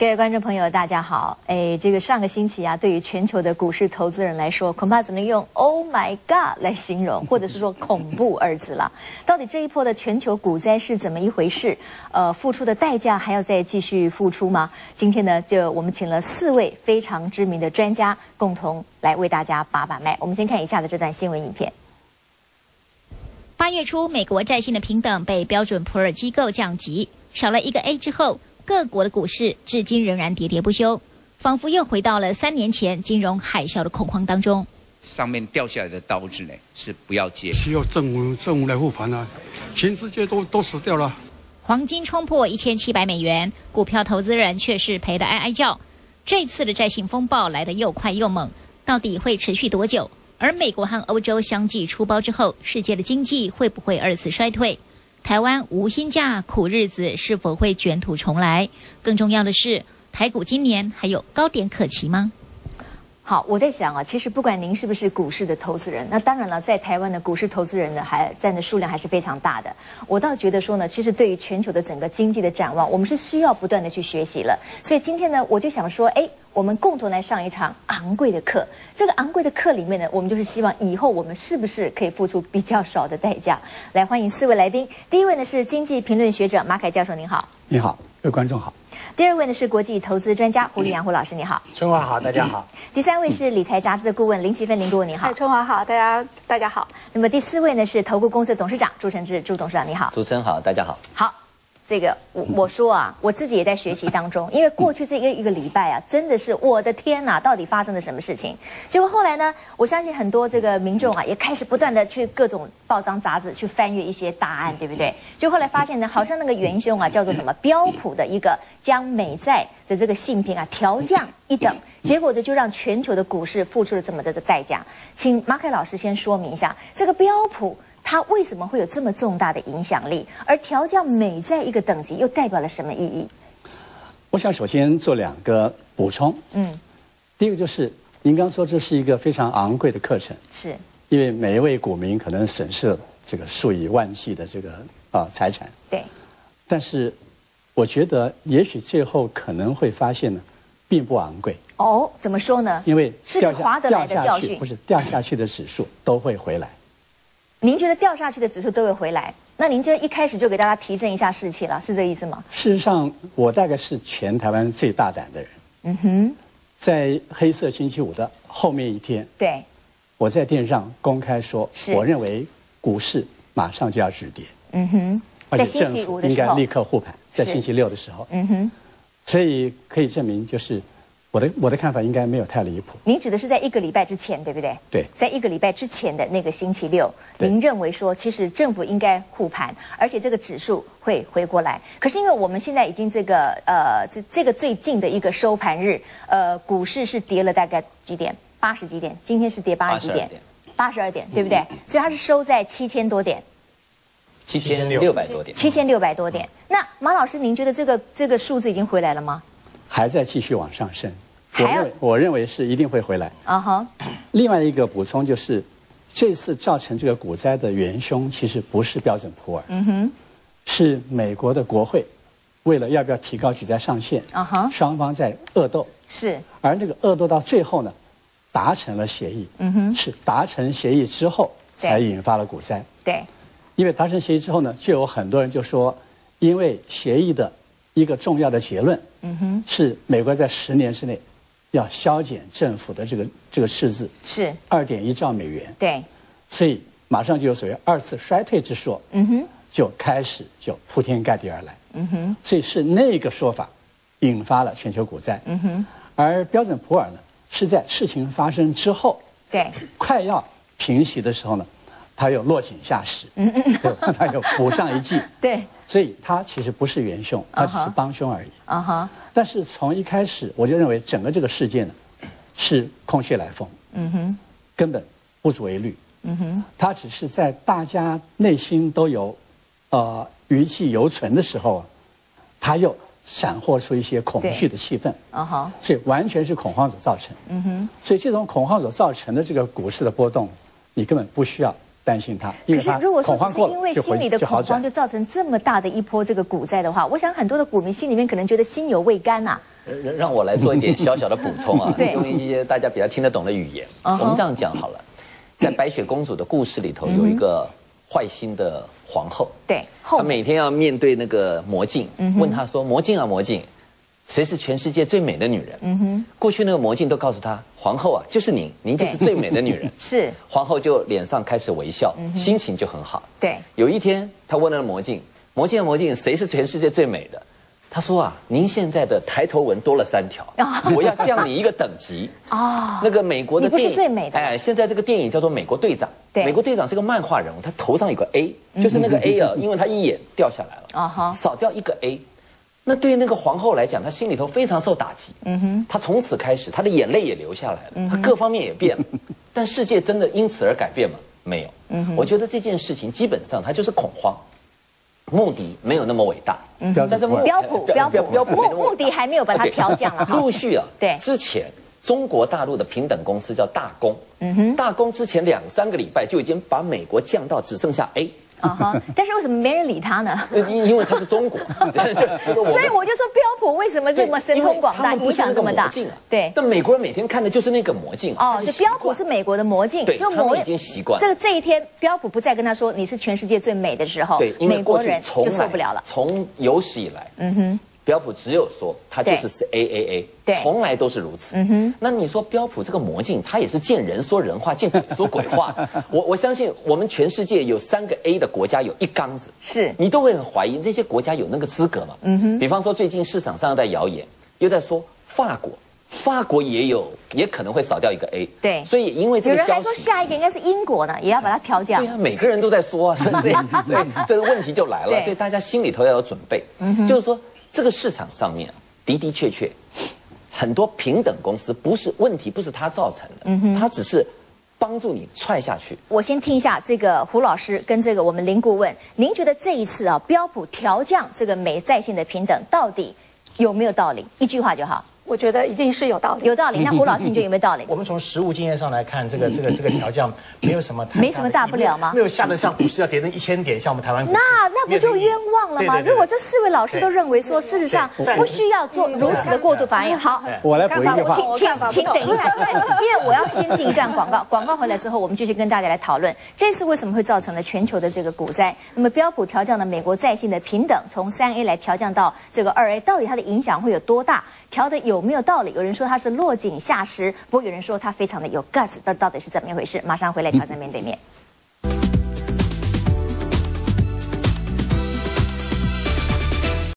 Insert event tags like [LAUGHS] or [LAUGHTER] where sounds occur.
各位观众朋友，大家好。哎，这个上个星期啊，对于全球的股市投资人来说，恐怕只能用 “Oh my God” 来形容，[LAUGHS] 或者是说“恐怖”二字了。到底这一波的全球股灾是怎么一回事？呃，付出的代价还要再继续付出吗？今天呢，就我们请了四位非常知名的专家，共同来为大家把把脉。我们先看以下的这段新闻影片。八月初，美国债信的平等被标准普尔机构降级，少了一个 A 之后。各国的股市至今仍然喋喋不休，仿佛又回到了三年前金融海啸的恐慌当中。上面掉下来的刀子呢，是不要接，需要政府政府来护盘啊！全世界都都死掉了。黄金冲破一千七百美元，股票投资人却是赔得哀哀叫。这次的债信风暴来得又快又猛，到底会持续多久？而美国和欧洲相继出包之后，世界的经济会不会二次衰退？台湾无薪假苦日子是否会卷土重来？更重要的是，台股今年还有高点可期吗？好，我在想啊，其实不管您是不是股市的投资人，那当然了，在台湾的股市投资人呢，还占的数量还是非常大的。我倒觉得说呢，其实对于全球的整个经济的展望，我们是需要不断的去学习了。所以今天呢，我就想说，哎，我们共同来上一场昂贵的课。这个昂贵的课里面呢，我们就是希望以后我们是不是可以付出比较少的代价？来，欢迎四位来宾。第一位呢是经济评论学者马凯教授，您好。你好，各位观众好。第二位呢是国际投资专家胡立阳胡老师，你好。春华好，大家好。[LAUGHS] 第三位是理财杂志的顾问林奇芬林顾问，你好。春华好，大家大家好。那么第四位呢是投顾公司董事长朱承志朱董事长，你好。主持人好，大家好。好。这个我我说啊，我自己也在学习当中，因为过去这一个一个礼拜啊，真的是我的天哪，到底发生了什么事情？结果后来呢，我相信很多这个民众啊，也开始不断的去各种报章杂志去翻阅一些答案，对不对？就后来发现呢，好像那个元凶啊，叫做什么标普的一个将美债的这个信评啊调降一等，结果呢就让全球的股市付出了这么多的代价。请马凯老师先说明一下这个标普。它为什么会有这么重大的影响力？而调降美在一个等级又代表了什么意义？我想首先做两个补充。嗯，第一个就是您刚说这是一个非常昂贵的课程，是因为每一位股民可能损失了这个数以万计的这个啊财产。对。但是我觉得也许最后可能会发现呢，并不昂贵。哦，怎么说呢？因为是划得来的教训，不是掉下去的指数都会回来。您觉得掉下去的指数都会回来？那您就一开始就给大家提振一下士气了，是这意思吗？事实上，我大概是全台湾最大胆的人。嗯哼，在黑色星期五的后面一天，对，我在电视上公开说，我认为股市马上就要止跌。嗯哼，而且政府应该立刻护盘，在星期六的时候。嗯哼，所以可以证明就是。我的我的看法应该没有太离谱。您指的是在一个礼拜之前，对不对？对，在一个礼拜之前的那个星期六，您认为说，其实政府应该护盘，而且这个指数会回过来。可是因为我们现在已经这个呃，这这个最近的一个收盘日，呃，股市是跌了大概几点？八十几点？今天是跌八十几点？八十二点，对不对？所以它是收在七千多点。七千六百多点。七千六百多点。那马老师，您觉得这个这个数字已经回来了吗？还在继续往上升，我认为我认为是一定会回来。啊哈。另外一个补充就是，这次造成这个股灾的元凶其实不是标准普尔，嗯哼，是美国的国会为了要不要提高举债上限，啊哈，双方在恶斗。是。而这个恶斗到最后呢，达成了协议。嗯哼。是达成协议之后才引发了股灾。对。因为达成协议之后呢，就有很多人就说，因为协议的。一个重要的结论，嗯哼，是美国在十年之内要削减政府的这个这个赤字，是。二点一兆美元，对，所以马上就有所谓二次衰退之说，嗯哼，就开始就铺天盖地而来，嗯哼，所以是那个说法引发了全球股灾，嗯哼，而标准普尔呢是在事情发生之后，对，快要平息的时候呢。他又落井下石，嗯。嗯，[LAUGHS] 他又补上一计，[LAUGHS] 对，所以他其实不是元凶，他只是帮凶而已。啊哈！但是从一开始我就认为整个这个事件呢是空穴来风，嗯哼，根本不足为虑，嗯哼，他只是在大家内心都有呃余气犹存的时候，他又闪获出一些恐惧的气氛，啊哈，所以完全是恐慌所造成，嗯哼，所以这种恐慌所造成的这个股市的波动，你根本不需要。担心他，可是如果说是因为心里的恐慌，就造成这么大的一波这个股灾的话，[LAUGHS] 我想很多的股民心里面可能觉得心有未甘呐。让让我来做一点小小的补充啊，[LAUGHS] 用一些大家比较听得懂的语言。我们这样讲好了，在白雪公主的故事里头有一个坏心的皇后，对，她每天要面对那个魔镜，嗯问她说：“魔镜啊魔镜，谁是全世界最美的女人？”嗯哼，过去那个魔镜都告诉她，皇后啊就是您，您就是最美的女人。[LAUGHS] 是皇后就脸上开始微笑，心情就很好。对有一天，她问那个魔镜：“魔镜啊魔镜，谁是全世界最美的？”她说啊，您现在的抬头纹多了三条，[LAUGHS] 我要降你一个等级。[LAUGHS] 哦，那个美国的电影最美的哎，现在这个电影叫做《美国队长》。对美国队长是个漫画人物，他头上有个 A，就是那个 A 啊，因为他一眼掉下来了，啊哈少掉一个 A。那对于那个皇后来讲，她心里头非常受打击。嗯哼，她从此开始，她的眼泪也流下来了，她各方面也变了。[LAUGHS] 但世界真的因此而改变吗？没有。嗯哼，我觉得这件事情基本上它就是恐慌，目的没有那么伟大。嗯但是目标普标普标普目目的还没有把它调降了哈 [LAUGHS] 陆续啊，对之前中国大陆的平等公司叫大公，嗯哼，大公之前两三个礼拜就已经把美国降到只剩下 A，啊哈，但是为什么没人理他呢？[LAUGHS] 因因为他是中国，[LAUGHS] 所以我就说标普为什么这么神通广大，影响这么大？对。但美国人每天看的就是那个魔镜啊哦，就标普是美国的魔镜，对就魔他们已经习惯了这个这一天，标普不再跟他说你是全世界最美的时候，对，因为美国人就受不了了。从有史以来，嗯哼，标普只有说它就是是 A A A，对从来都是如此。嗯哼，那你说标普这个魔镜，它也是见人说人话，见鬼说鬼话。[LAUGHS] 我我相信我们全世界有三个 A 的国家有一缸子，是你都会很怀疑那些国家有那个资格吗？嗯哼，比方说最近市场上在谣言，又在说法国。法国也有，也可能会少掉一个 A。对所以因为这有人还个消息，说下一个应该是英国呢，也要把它调降对。啊，每个人都在说啊，所以 [LAUGHS] 所以这个问题就来了，所以大家心里头要有准备。就是说，这个市场上面的的确确，很多平等公司不是问题，不是它造成的，它只是帮助你踹下去。我先听一下这个胡老师跟这个我们林顾问，您觉得这一次啊标普调降这个美在线的平等到底有没有道理？一句话就好，我觉得一定是有道理。有道理。那胡老师你觉得有没有道理？[LAUGHS] 我们从实物经验上来看，这个这个这个调降 [LAUGHS] 没有什么太没什么大不了吗没有吓得像股市要跌成一千点，像我们台湾股市那那不就冤枉了吗？如果这四位老师都认为说，事实上不需要做如此的过度反应，好。我来补一句话，请请请等一下，因为，因为我要先进一段广告，广告回来之后，我们继续跟大家来讨论这次为什么会造成了全球的这个股灾。那么标普调降了美国在线的平等，从三 A 来调降到这个二 A，到底它的影响会有多大？调的有没有道理？有人说他是落井下石，不过有人说他非常的有 guts，那到底是怎么一回事？马上回来挑战面对面。